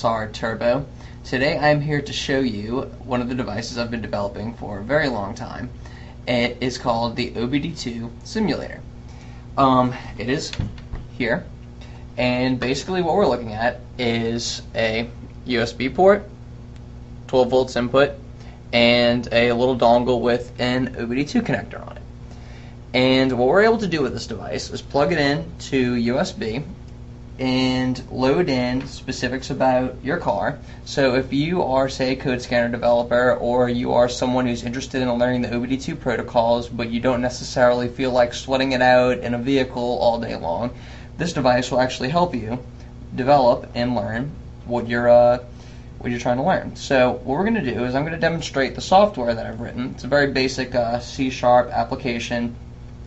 XR Turbo. Today I'm here to show you one of the devices I've been developing for a very long time. It is called the OBD2 Simulator. Um, it is here, and basically what we're looking at is a USB port, 12 volts input, and a little dongle with an OBD2 connector on it. And what we're able to do with this device is plug it in to USB and load in specifics about your car. So if you are, say, a code scanner developer, or you are someone who's interested in learning the OBD2 protocols, but you don't necessarily feel like sweating it out in a vehicle all day long, this device will actually help you develop and learn what you're uh, what you're trying to learn. So what we're going to do is I'm going to demonstrate the software that I've written. It's a very basic uh, C-sharp application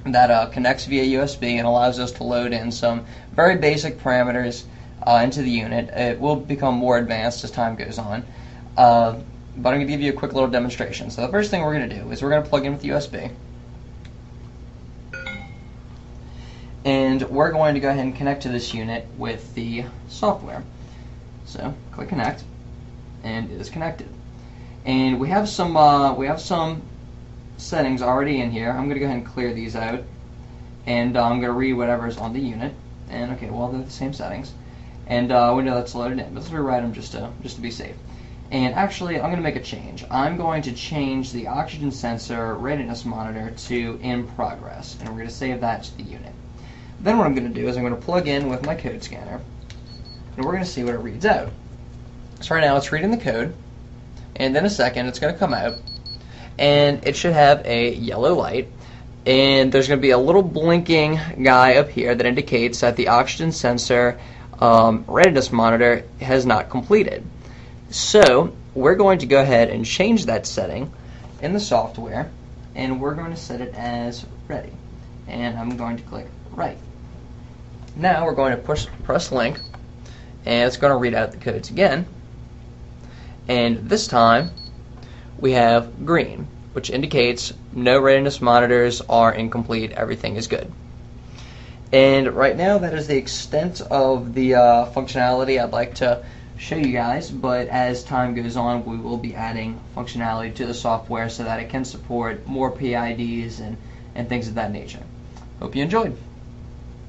that uh, connects via USB and allows us to load in some very basic parameters uh, into the unit. It will become more advanced as time goes on. Uh, but I'm going to give you a quick little demonstration. So the first thing we're going to do is we're going to plug in with USB. And we're going to go ahead and connect to this unit with the software. So click connect, and it is connected. And we have some uh, we have some settings already in here. I'm going to go ahead and clear these out. And uh, I'm going to read whatever's on the unit. And okay, well, they're the same settings. And uh, we know that's loaded in, but let's rewrite them just to, just to be safe. And actually, I'm going to make a change. I'm going to change the oxygen sensor readiness monitor to in progress. And we're going to save that to the unit. Then what I'm going to do is I'm going to plug in with my code scanner. And we're going to see what it reads out. So right now it's reading the code. And in a second, it's going to come out and it should have a yellow light and there's going to be a little blinking guy up here that indicates that the oxygen sensor um, readiness monitor has not completed. So we're going to go ahead and change that setting in the software and we're going to set it as ready and I'm going to click write. Now we're going to push press link and it's going to read out the codes again and this time we have green, which indicates no readiness monitors are incomplete, everything is good. And right now, that is the extent of the uh, functionality I'd like to show you guys, but as time goes on, we will be adding functionality to the software so that it can support more PIDs and, and things of that nature. Hope you enjoyed.